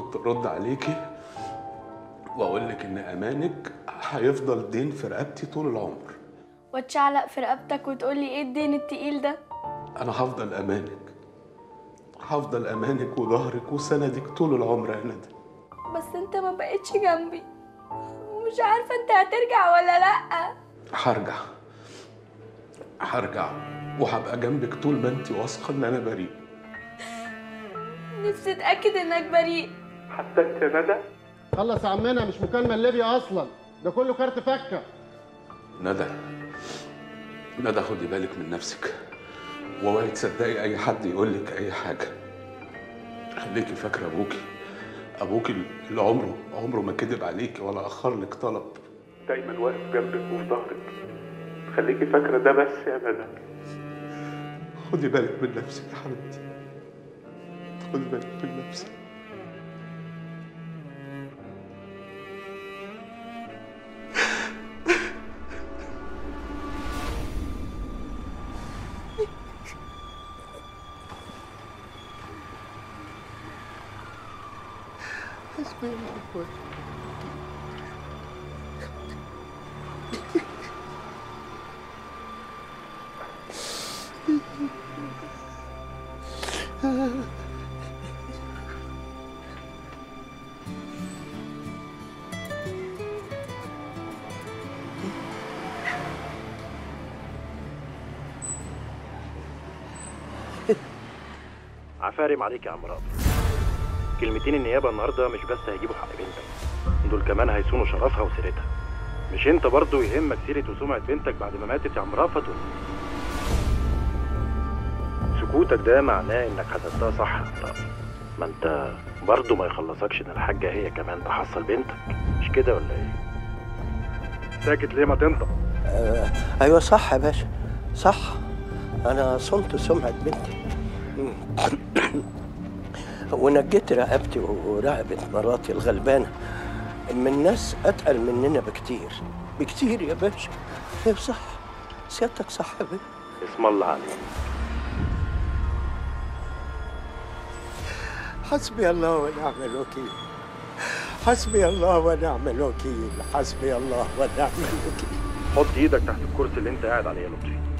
كنت ارد عليكي وأقول لك إن أمانك هيفضل دين في رقبتي طول العمر. واتشعلق في رقبتك وتقولي إيه الدين التقيل ده؟ أنا هفضل أمانك هفضل أمانك وظهرك وسندك طول العمر يا ندى بس أنت ما بقتش جنبي. ومش عارفة أنت هترجع ولا لأ. هرجع هرجع وهبقى جنبك طول ما أنت واثقة إن أنا بريء. نفسي أتأكد إنك بريء. حتى انت يا ندى. خلص يا عمنا مش مكالمة ليبيا أصلا. ده كله كارت فكة. ندى ندى خدي بالك من نفسك. واوعي تصدقي أي حد يقول لك أي حاجة. خليكي فاكره أبوكي. أبوكي اللي عمره عمره ما كذب عليكي ولا أخر لك طلب. دايما واقف جنبك وفي ظهرك خليكي فاكره ده بس يا ندى. خدي بالك من نفسك يا حبيبتي. خدي بالك من نفسك. عفارم عليك يا عم رأفت كلمتين النيابة النهاردة مش بس هيجيبوا حق بنتك. دول كمان هيصونوا شرفها وسيرتها. مش انت برضو يهمك سيرة وسمعة بنتك بعد ما ماتت يا عم إيه؟ سكوتك ده معناه انك حسبتها صح ما انت برضو ما يخلصكش ان الحاجة هي كمان تحصل بنتك. مش كده ولا إيه؟ ساكت ليه ما تنطق؟ آه أيوه صح يا باشا. صح. أنا صنت سمعة بنتي. ونجيت رقبتي ورقبه مراتي الغلبانة. من ناس أتقل مننا بكتير. بكتير يا باشا. أيوه صح. سيادتك صح يا باشا. اسم الله عليك. حسبي الله ونعم الوكيل. حسبي الله ونعم الوكيل. حسبي الله ونعم الوكيل. حط إيدك تحت الكرسي اللي أنت قاعد عليه يا لطفي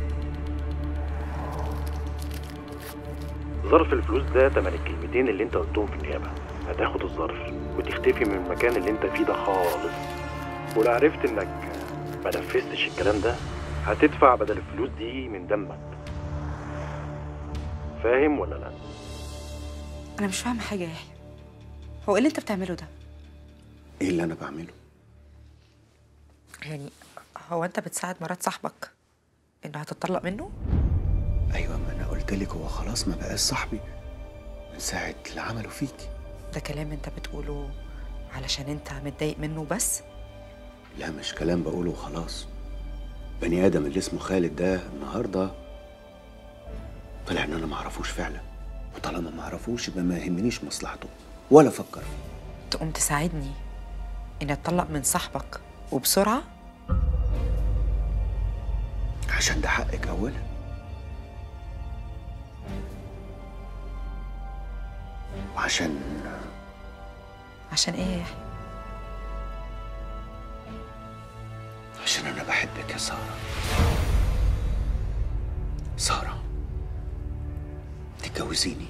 ظرف الفلوس ده تمن الكلمتين اللي انت قلتهم في النيابة. هتاخد الظرف وتختفي من المكان اللي انت فيه ده خالص. ولو عرفت انك ما نفذتش الكلام ده هتدفع بدل الفلوس دي من دمك. فاهم ولا لا؟ أنا مش فاهمة حاجة يا يحيى هو إيه اللي انت بتعمله ده؟ إيه اللي أنا بعمله؟ يعني هو أنت بتساعد مرات صاحبك انها تتطلق منه؟ أيوه ما أنا قلت لك هو خلاص ما بقاش صاحبي من ساعة اللي عمله فيكي ده كلام انت بتقوله علشان انت متضايق منه بس؟ لا مش كلام بقوله وخلاص. بني آدم اللي اسمه خالد ده النهارده طلع إن أنا ما أعرفوش فعلا. وطالما ما أعرفوش يبقى ما يهمنيش مصلحته ولا أفكر فيه. تقوم تساعدني إني أتطلق من صاحبك وبسرعة؟ عشان ده حقك اولا. وعشان عشان إيه؟ يا يحيى عشان أنا بحبك يا سارة. سارة تتجوزيني